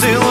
still